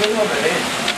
mismo relé.